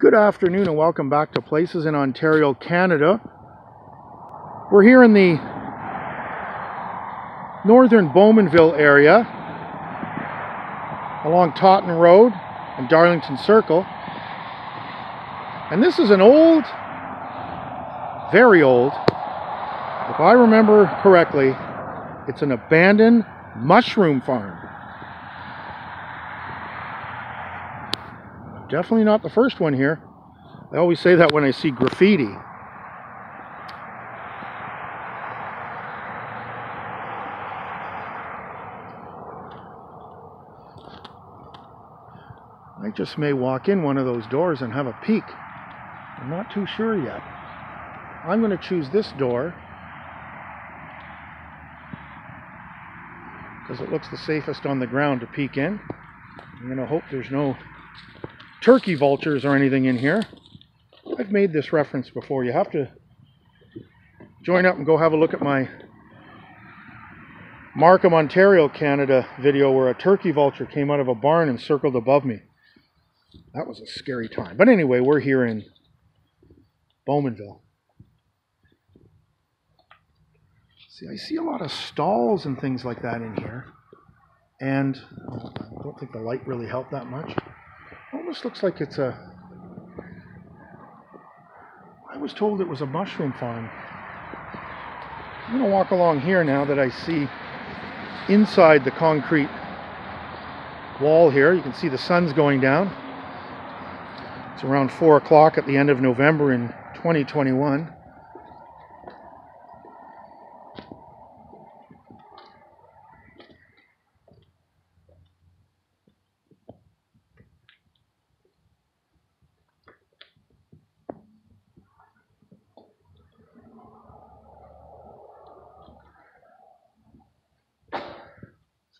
Good afternoon and welcome back to Places in Ontario, Canada. We're here in the northern Bowmanville area along Taunton Road and Darlington Circle. And this is an old, very old, if I remember correctly, it's an abandoned mushroom farm. Definitely not the first one here. I always say that when I see graffiti. I just may walk in one of those doors and have a peek. I'm not too sure yet. I'm going to choose this door because it looks the safest on the ground to peek in. I'm going to hope there's no turkey vultures or anything in here. I've made this reference before. You have to join up and go have a look at my Markham, Ontario, Canada video where a turkey vulture came out of a barn and circled above me. That was a scary time. But anyway, we're here in Bowmanville. See, I see a lot of stalls and things like that in here. And I don't think the light really helped that much. Almost looks like it's a. I was told it was a mushroom farm. I'm going to walk along here now that I see inside the concrete wall here. You can see the sun's going down. It's around 4 o'clock at the end of November in 2021.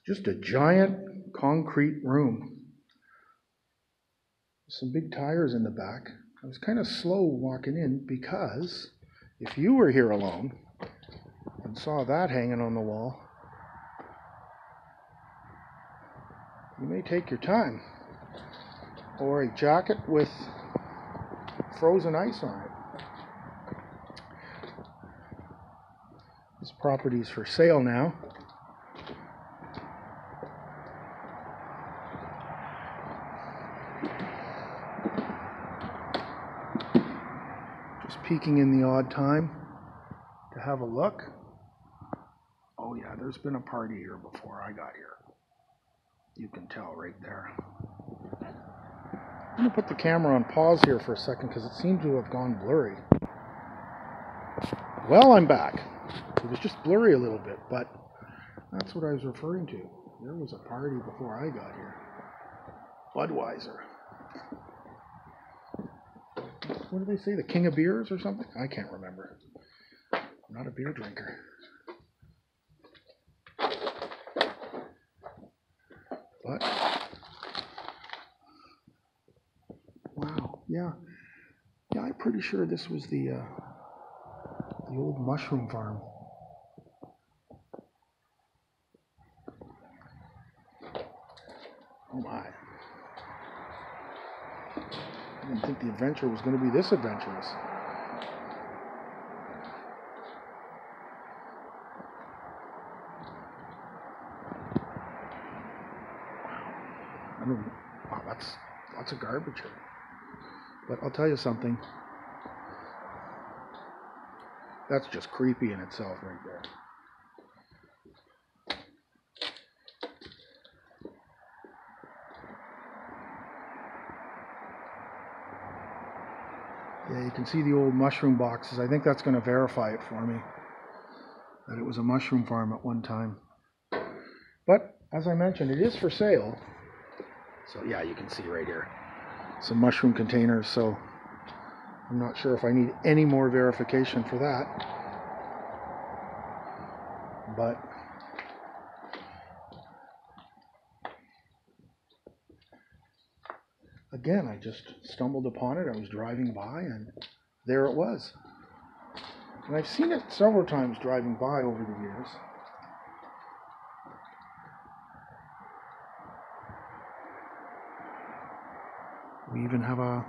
Just a giant concrete room. Some big tires in the back. I was kind of slow walking in because if you were here alone and saw that hanging on the wall, you may take your time. Or a jacket with frozen ice on it. This property is for sale now. Just peeking in the odd time to have a look. Oh yeah, there's been a party here before I got here. You can tell right there. I'm gonna put the camera on pause here for a second because it seemed to have gone blurry. Well, I'm back. It was just blurry a little bit, but that's what I was referring to. There was a party before I got here. Budweiser. What do they say? The king of beers or something? I can't remember. I'm not a beer drinker. But wow, yeah, yeah. I'm pretty sure this was the uh, the old mushroom farm. Oh my! I didn't think the adventure was going to be this adventurous. I mean, wow, that's lots of garbage here. But I'll tell you something. That's just creepy in itself, right there. Yeah, you can see the old mushroom boxes. I think that's going to verify it for me that it was a mushroom farm at one time. But as I mentioned, it is for sale. So yeah, you can see right here some mushroom containers. So I'm not sure if I need any more verification for that. But again, I just stumbled upon it. I was driving by and there it was. And I've seen it several times driving by over the years. We even have a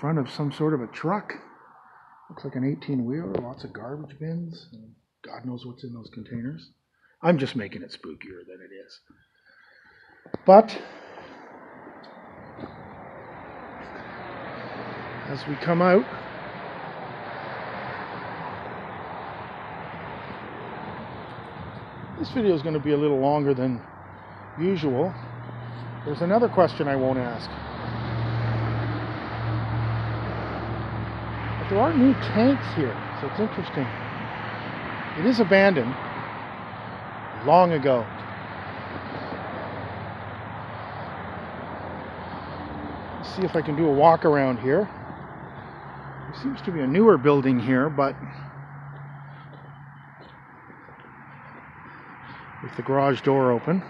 front of some sort of a truck. Looks like an 18 wheeler, lots of garbage bins, and God knows what's in those containers. I'm just making it spookier than it is. But as we come out, this video is going to be a little longer than usual. There's another question I won't ask. But there are new tanks here, so it's interesting. It is abandoned long ago. Let's see if I can do a walk around here. There seems to be a newer building here, but with the garage door open.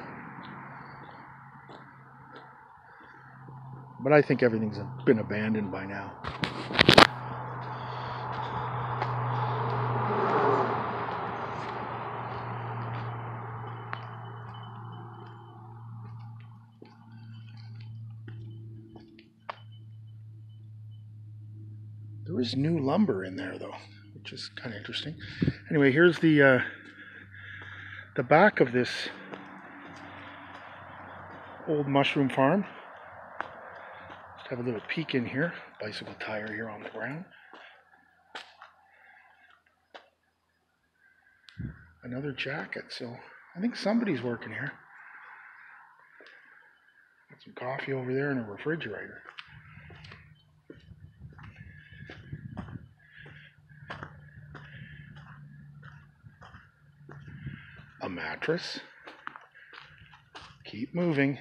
But I think everything's been abandoned by now. There is new lumber in there though, which is kind of interesting. Anyway, here's the uh, the back of this old mushroom farm. Just have a little peek in here. Bicycle tire here on the ground. Another jacket, so I think somebody's working here. Got some coffee over there in a refrigerator. A mattress. Keep moving.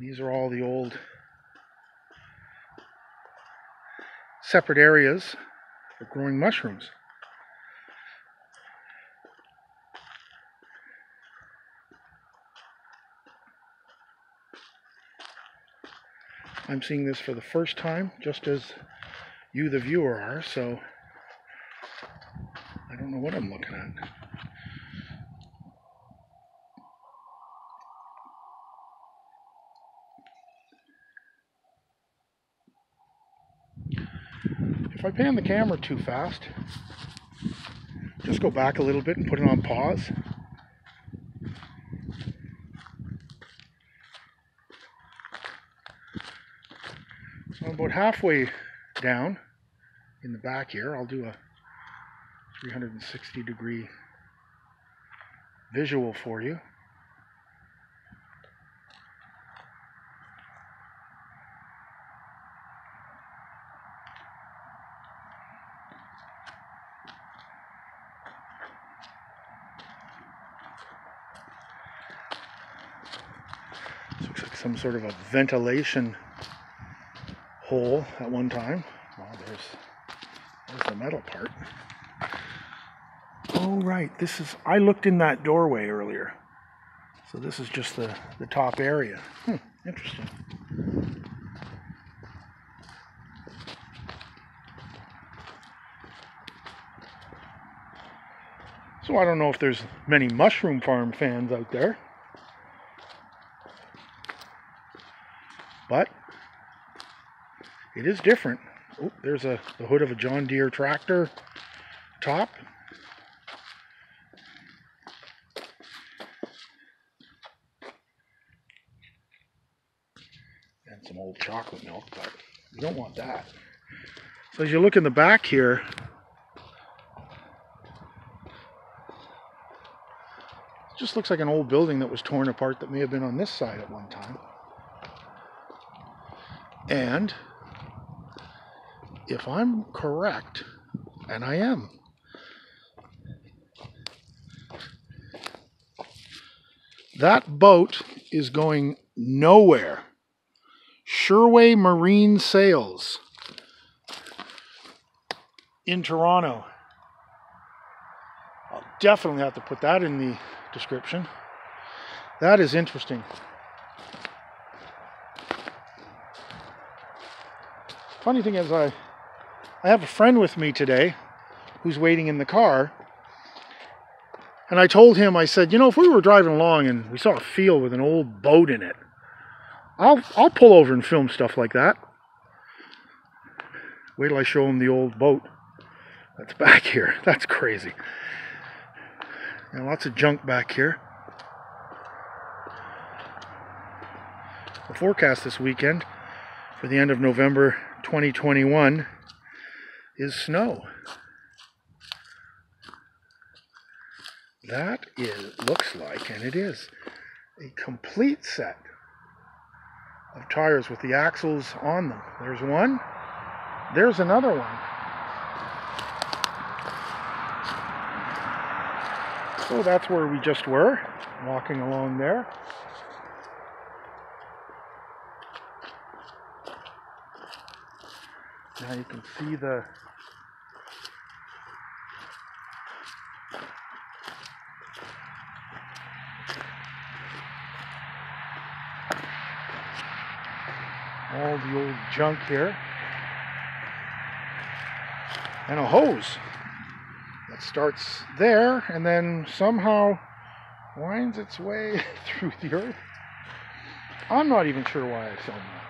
These are all the old separate areas for growing mushrooms. I'm seeing this for the first time, just as you, the viewer, are, so don't know what I'm looking at. If I pan the camera too fast, just go back a little bit and put it on pause. So I'm about halfway down in the back here. I'll do a 360 degree visual for you. Looks like some sort of a ventilation hole at one time. Well, there's, there's the metal part. Oh, right. This is, I looked in that doorway earlier. So this is just the, the top area. Hmm, interesting. So I don't know if there's many mushroom farm fans out there. But it is different. Oh, there's a the hood of a John Deere tractor top. And some old chocolate milk, but you don't want that. So as you look in the back here, it just looks like an old building that was torn apart that may have been on this side at one time. And if I'm correct, and I am, that boat is going nowhere. Sherway Marine Sales in Toronto. I'll definitely have to put that in the description. That is interesting. Funny thing is, I I have a friend with me today who's waiting in the car. And I told him, I said, you know, if we were driving along and we saw a field with an old boat in it, I'll I'll pull over and film stuff like that. Wait till I show them the old boat that's back here. That's crazy. And lots of junk back here. The forecast this weekend for the end of November 2021 is snow. That is looks like, and it is, a complete set of tires with the axles on them. There's one. There's another one. So that's where we just were, walking along there. Now you can see the all the old junk here. And a hose that starts there and then somehow winds its way through the earth. I'm not even sure why I filmed that.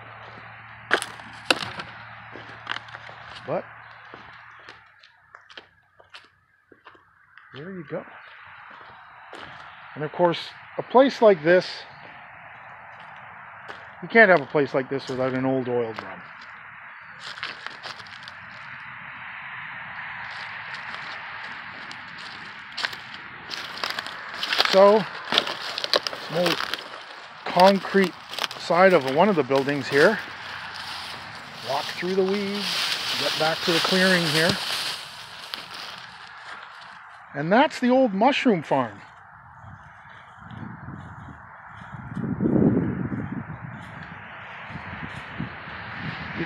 But there you go. And of course, a place like this you can't have a place like this without an old oil drum. So, old concrete side of one of the buildings here. Walk through the weeds, get back to the clearing here. And that's the old mushroom farm.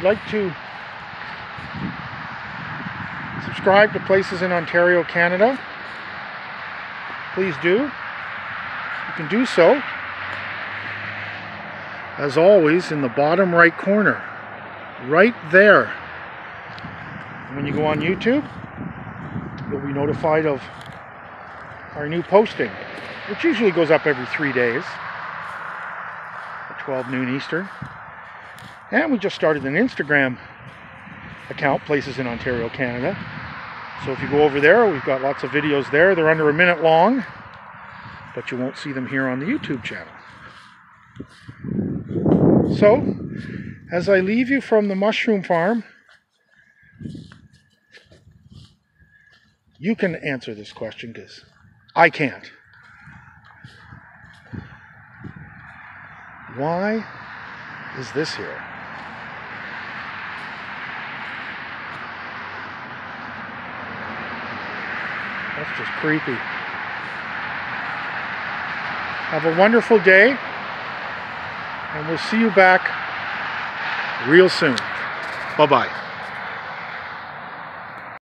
You'd like to subscribe to Places in Ontario, Canada, please do. You can do so, as always, in the bottom right corner, right there. When you go on YouTube, you'll be notified of our new posting, which usually goes up every three days at 12 noon Eastern. And we just started an Instagram account, Places in Ontario, Canada. So if you go over there, we've got lots of videos there. They're under a minute long, but you won't see them here on the YouTube channel. So, as I leave you from the mushroom farm, you can answer this question because I can't. Why is this here? That's just creepy. Have a wonderful day, and we'll see you back real soon. Bye bye.